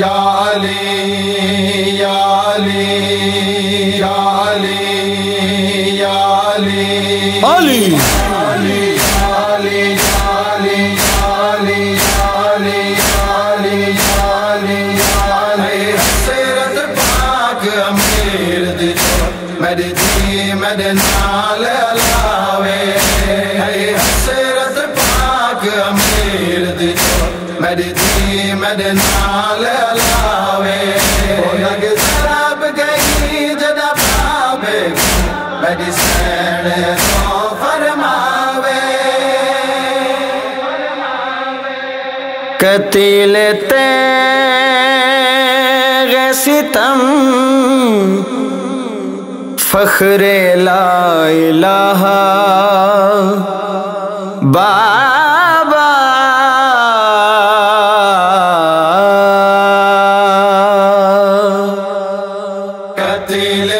याली याली याली याली अली ਨਾਲ ਲਾਵੇ ਹੈ ਹਸਰਤ ਪਾਕ ਅਮੀਰ ਦੇ ਮਦਦੀ ਮਦਨਾ कतील ते सितम फखरे ला इलाहा बाबा कतिल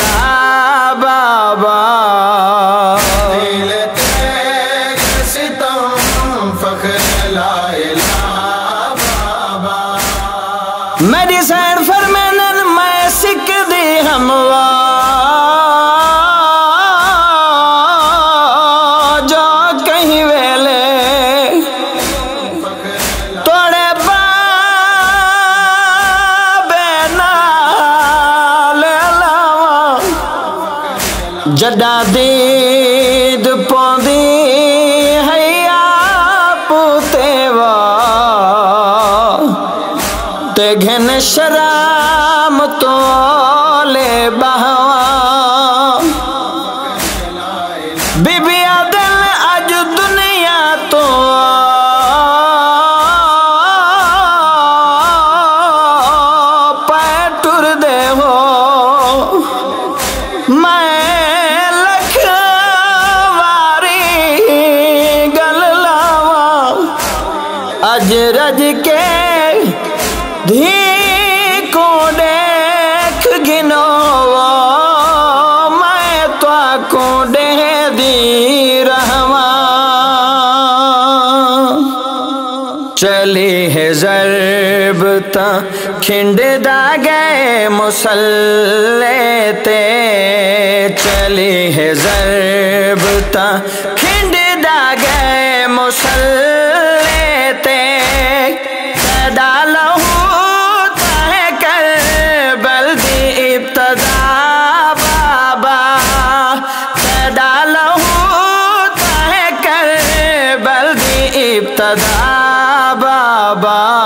भोला बाबा। दिल मेरी सैन फरमैनल मैं सिख दी हम जडा दीद पौधी हैया पुतेवा ते घन शराम तो चली है जरब ता खिंड गए मुसल्ले ते। चली है जरब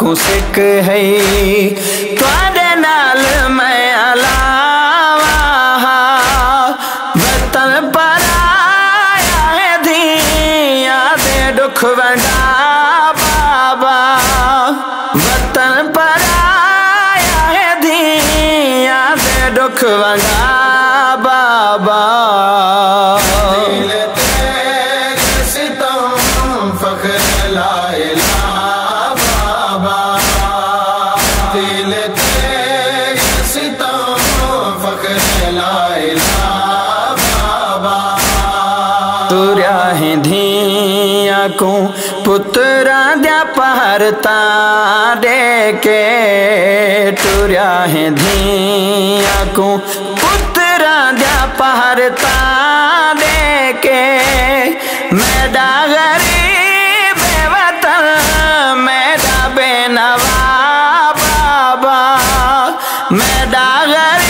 कुसिक है। थोड़े नाल मैं अलावा वतन पर आया धिया दे दुख वंडा बाबा। तुरिया है धिया को पुत्रा द्या पहरता रे के तुरया है धिया को पुत्रा द्या पहरता रे के मैं डागरी मैं डाबे नवा बाबा। मैं गरीब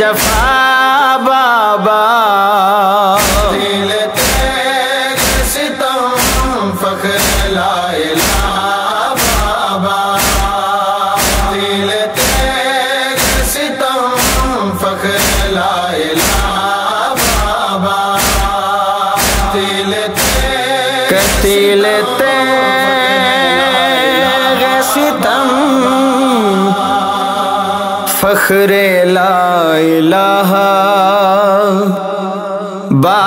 जफा बाबा। फखरे ला इलाहा बा